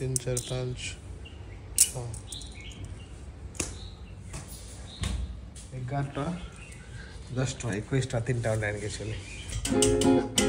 तीन चार पाँच छ। एगारटा एक तीन टाइम लाइन गेल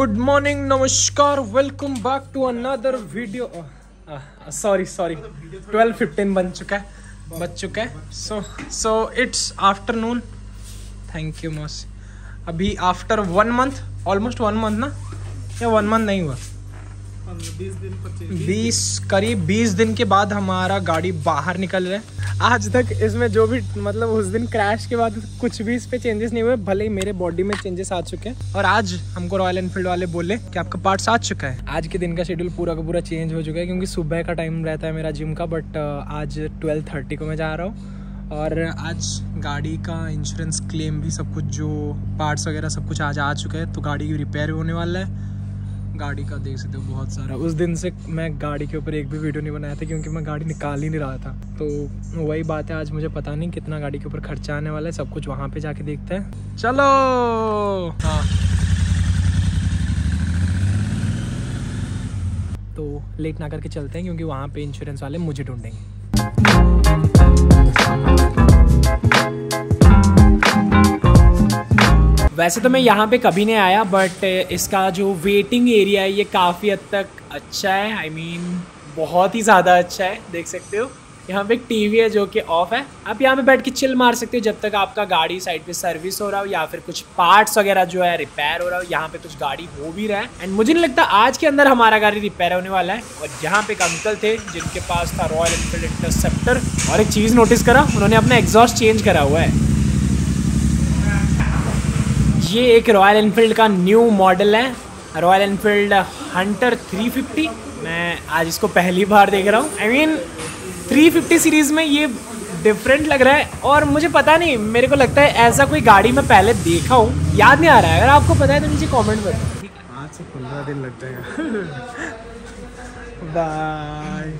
गुड मॉर्निंग नमस्कार welcome back to another video sorry sorry twelve fifteen बन चुका है बच चुका है. So so it's afternoon thank you मोस अभी after one month almost one month ना? या वन मंथ नहीं हुआ? बीस करीब बीस दिन के बाद हमारा गाड़ी बाहर निकल रहा है। आज तक इसमें जो भी मतलब उस दिन क्रैश के बाद कुछ भी इस पे चेंजेस नहीं हुए, भले ही मेरे बॉडी में चेंजेस आ चुके हैं। और आज हमको रॉयल एनफील्ड वाले बोले कि आपका पार्ट्स आ चुका है। आज के दिन का शेड्यूल पूरा का पूरा चेंज हो चुका है, क्योंकि सुबह का टाइम रहता है मेरा जिम का बट आज ट्वेल्व थर्टी को मैं जा रहा हूँ। और आज गाड़ी का इंश्योरेंस क्लेम भी सब कुछ, जो पार्ट्स वगैरह सब कुछ आज आ चुका है तो गाड़ी की रिपेयर होने वाला है। गाड़ी का देख सकते हो, बहुत सारा। उस दिन से मैं गाड़ी के ऊपर एक भी वीडियो नहीं बनाया था क्योंकि मैं गाड़ी निकाल ही नहीं रहा था। तो वही बात है, आज मुझे पता नहीं कितना गाड़ी के ऊपर खर्चा आने वाला है, सब कुछ वहाँ पे जाके देखते हैं। चलो! हाँ। तो लेट ना करके चलते हैं क्योंकि वहाँ पे इंश्योरेंस वाले मुझे ढूंढेंगे। वैसे तो मैं यहाँ पे कभी नहीं आया बट इसका जो वेटिंग एरिया है ये काफ़ी हद तक अच्छा है। आई I मीन mean, बहुत ही ज़्यादा अच्छा है देख सकते हो। यहाँ पे एक टीवी है जो कि ऑफ़ है। आप यहाँ पे बैठ के चिल मार सकते हो जब तक आपका गाड़ी साइड पे सर्विस हो रहा हो या फिर कुछ पार्ट्स वगैरह जो है रिपेयर हो रहा हो। यहाँ पे कुछ गाड़ी हो भी रहा है। एंड मुझे नहीं लगता आज के अंदर हमारा गाड़ी रिपेयर होने वाला है। और यहाँ पे एक अंकल थे जिनके पास था रॉयल एनफील्ड इंटरसेप्टर और एक चीज़ नोटिस करा उन्होंने अपना एग्जॉस्ट चेंज करा हुआ है। ये एक रॉयल एनफील्ड का न्यू मॉडल है। रॉयल एनफील्ड हंटर 350 मैं आज इसको पहली बार देख रहा हूँ। आई मीन 350 सीरीज़ में ये डिफरेंट लग रहा है। और मुझे पता नहीं मेरे को लगता है ऐसा कोई गाड़ी मैं पहले देखा हूँ। याद नहीं आ रहा है। अगर आपको पता है तो नीचे कमेंट करो आज से पंद्रह दिन लग जाएगा। बाय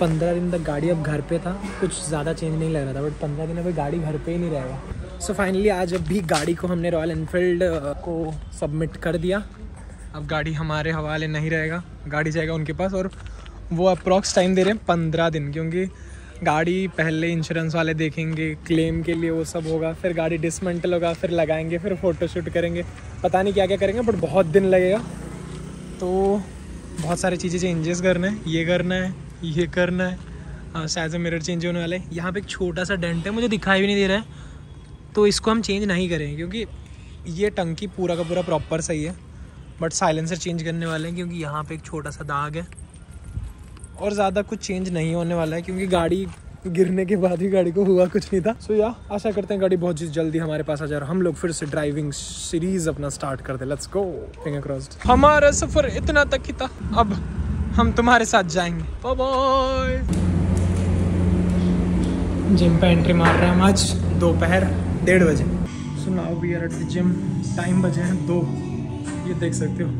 पंद्रह दिन तक गाड़ी अब घर पे था। कुछ ज़्यादा चेंज नहीं लग रहा था बट पंद्रह दिन अभी गाड़ी घर पे ही नहीं रहेगा। सो so फाइनली आज अब भी गाड़ी को हमने रॉयल इनफील्ड को सबमिट कर दिया। अब गाड़ी हमारे हवाले नहीं रहेगा। गाड़ी जाएगा उनके पास और वो अप्रॉक्स टाइम दे रहे हैं पंद्रह दिन, क्योंकि गाड़ी पहले इंश्योरेंस वाले देखेंगे क्लेम के लिए वो सब होगा, फिर गाड़ी डिसमेंटल होगा, फिर लगाएँगे, फिर फ़ोटोशूट करेंगे। पता नहीं क्या क्या करेंगे बट बहुत दिन लगेगा। तो बहुत सारी चीज़ें चेंजेस करना है, ये करना है, ये करना है। हाँ शायद से मिरर चेंज होने वाले यहाँ पे एक छोटा सा डेंट है, मुझे दिखाई भी नहीं दे रहा है। तो इसको हम चेंज नहीं करेंगे क्योंकि ये टंकी पूरा का पूरा प्रॉपर सही है बट साइलेंसर चेंज करने वाले हैं क्योंकि यहाँ पे एक छोटा सा दाग है। और ज़्यादा कुछ चेंज नहीं होने वाला है क्योंकि गाड़ी गिरने के बाद ही गाड़ी को हुआ कुछ नहीं था। सो so, या आशा करते हैं गाड़ी बहुत जल्दी हमारे पास आ जाए और हम लोग फिर से ड्राइविंग सीरीज़ अपना स्टार्ट कर दे। लेट्स गो फिंगर क्रॉस्ड हमारा सफ़र इतना तक ही था अब हम तुम्हारे साथ जाएँगे। बाय जिम पे एंट्री मार रहे हैं हम आज दोपहर। डेढ़ बजे। सुनाओ भी एट द जिम टाइम बजे हैं दो। ये देख सकते हो।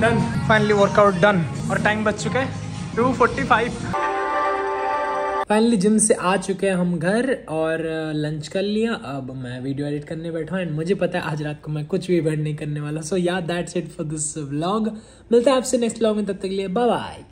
Done. Finally workout done. और time बच चुका है। 2:45. फाइनली जिम से आ चुके हैं हम घर और लंच कर लिया। अब मैं वीडियो एडिट करने बैठा हूँ एंड मुझे पता है आज रात को मैं कुछ भी एडिट नहीं करने वाला। So yeah that's it for this vlog मिलता है आपसे नेक्स्ट व्लॉग में, तब तक के लिए बाय बाय